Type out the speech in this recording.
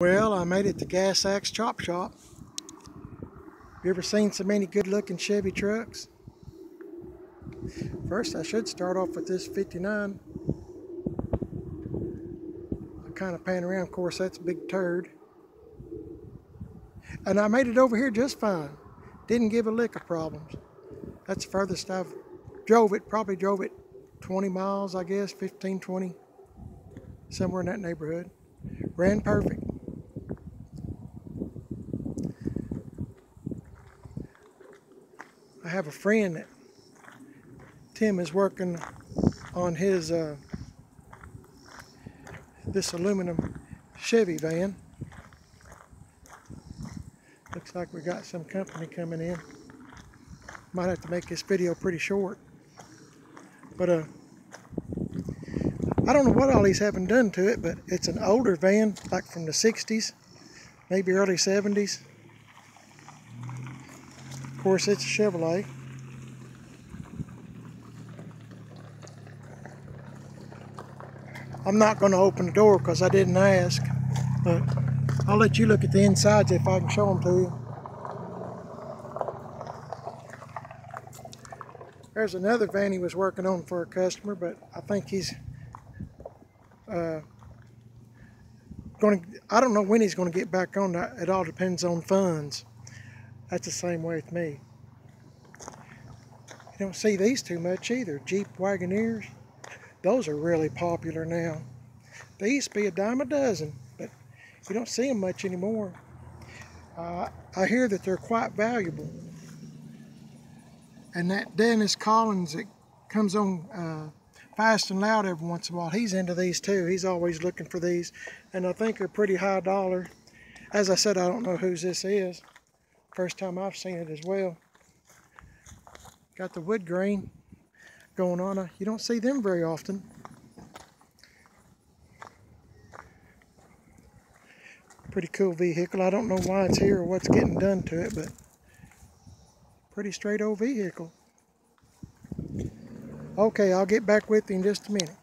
Well, I made it to Gas Axe Chop Shop. You ever seen so many good looking Chevy trucks? First, I should start off with this 59. I kind of pan around, of course, that's a big turd. And I made it over here just fine. Didn't give a lick of problems. That's the furthest I've drove it, probably drove it 20 miles, I guess, 15, 20, somewhere in that neighborhood. Ran perfect. I have a friend that Tim is working on his uh, this aluminum Chevy van. Looks like we got some company coming in. Might have to make this video pretty short. But uh, I don't know what all he's having done to it, but it's an older van, like from the 60s, maybe early 70s. Of course, it's a Chevrolet. I'm not going to open the door because I didn't ask, but I'll let you look at the insides if I can show them to you. There's another van he was working on for a customer, but I think he's uh, going to, I don't know when he's going to get back on that. It all depends on funds. That's the same way with me. You don't see these too much either. Jeep Wagoneers. Those are really popular now. They used to be a dime a dozen, but you don't see them much anymore. Uh, I hear that they're quite valuable. And that Dennis Collins that comes on uh, fast and loud every once in a while, he's into these too. He's always looking for these. And I think they're pretty high dollar. As I said, I don't know whose this is. First time I've seen it as well. Got the wood grain going on. You don't see them very often. Pretty cool vehicle. I don't know why it's here or what's getting done to it, but pretty straight old vehicle. Okay, I'll get back with you in just a minute.